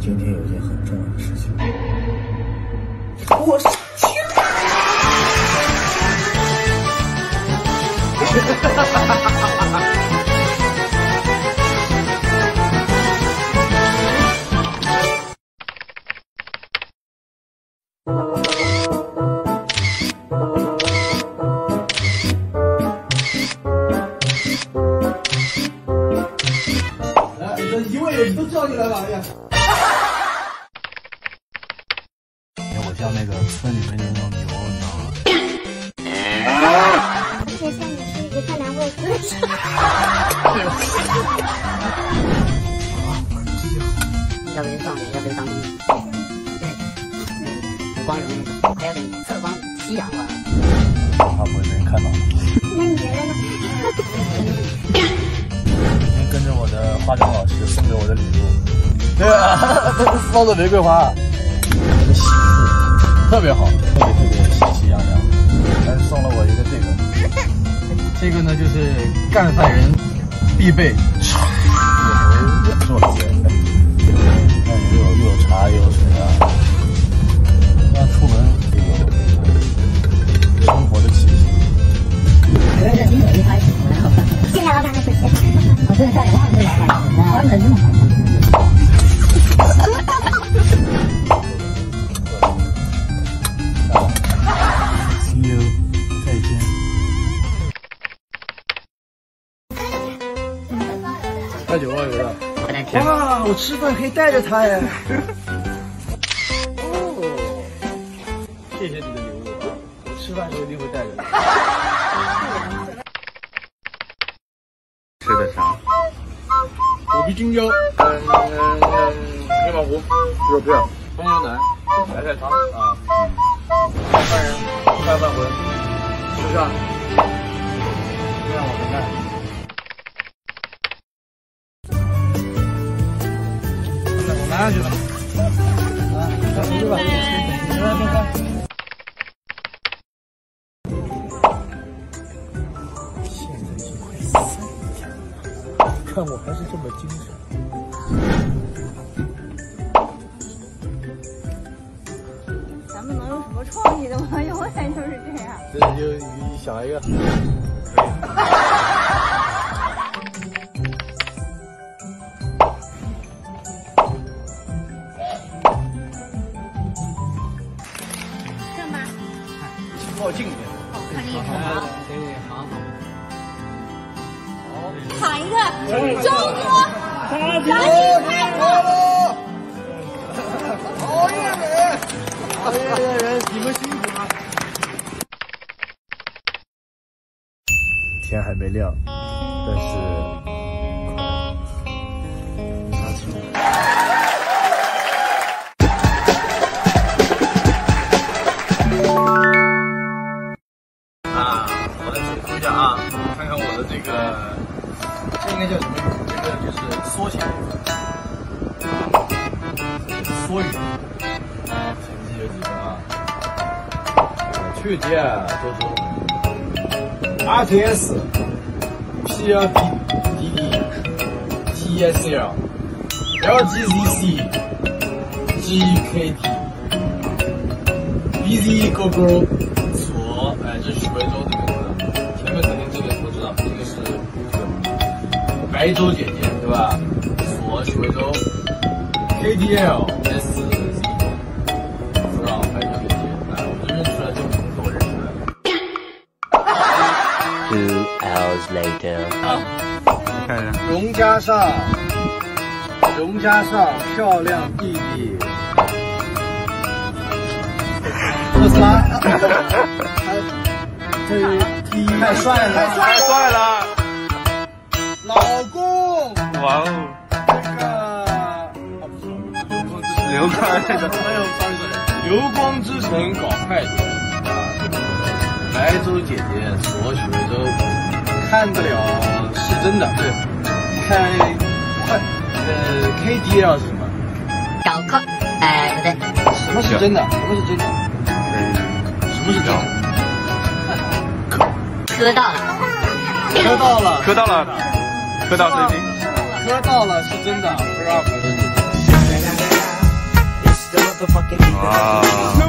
今天有件很重要的事情。我是天。来，你的一位都叫进来吧，哎呀。像那个村里面的那种牛，你知道吗？而且像你是一个太难过的歌手。要不就撞脸，要不就当兵。光荣那个，还要给你侧光夕阳吧。怕不会被人看到。那你觉得呢？今天跟着我的化妆老师送给我的礼物，对啊，烧的玫瑰花，特别好，特别特别喜气洋洋。还送了我一个这个，这个呢就是干饭人必备，做的，看又有又有茶又有水啊，这样出门也有生活的气息。可能是你有一开始，然后谢谢老板的支持。我这个在我这来看，关门这么好。喝酒啊，有的。哇，我吃饭可以带着它呀。哦，谢谢你的礼物啊！我吃饭时候一定会带着的。吃的啥？火皮金椒，嗯嗯，黑毛湖肉片，葱油腩，白菜汤啊，饭饭人，饭饭魂，是不是啊？这样我们干。我拿上去了。啊，拿回去吧。来来来。现在已经快三点了，看我还是这么精神。咱们能有什么创意的吗？永远就是这样。这就你想一个，靠近一点。看这一口啊。吗？可以，好好。喊一个中国加加油太好。了！熬夜人，熬夜的人，你们辛苦了。天还没亮，但是一下啊，看看我的这个，这应该叫什么语？这个就是缩写，缩语。成绩有几分啊？确切就是 RTS、PRP、DD、TSL、LGZC、GKT、BZ 勾勾、左，哎，这是徐渭州白州姐姐对吧？我许魏洲，KDL S Z。不知道白州姐姐，哎，我就认出来这个名字，我认出来。Two hours later. 看一下，荣家上，荣家上，漂亮弟弟。特斯拉，这第一太帅了，太帅了！哇哦，这个啊不是流光流光之城搞快点啊！白粥姐姐所许州，看得了。是真的，对，开快呃 KDL 是什么？搞快，哎，不对，什么是真的？什么是真的？什么是真的？磕到了，磕到了，磕到了，磕到水晶。车到了是真的不知道。合